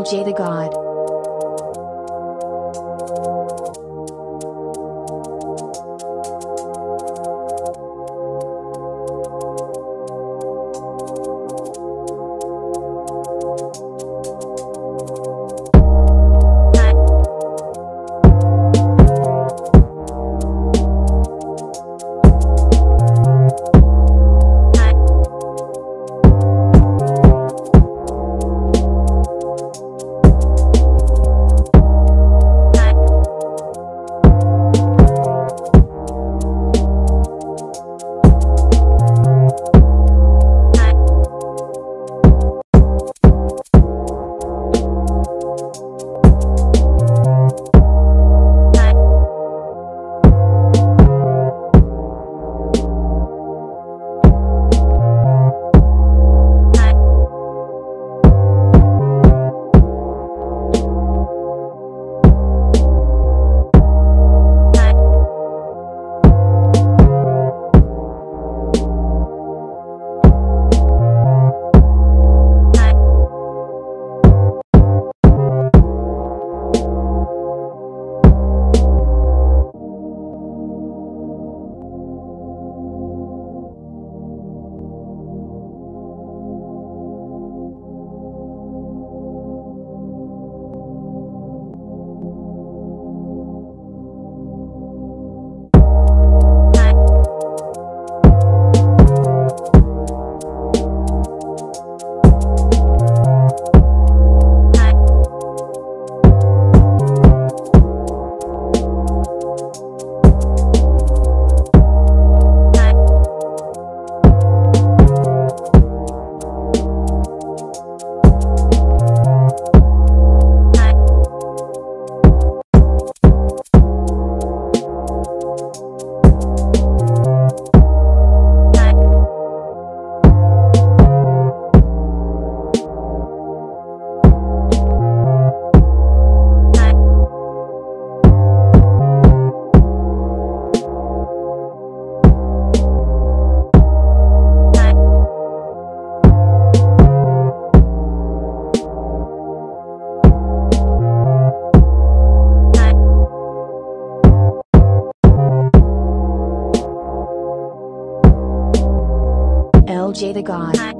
LJ the God. LJ the God.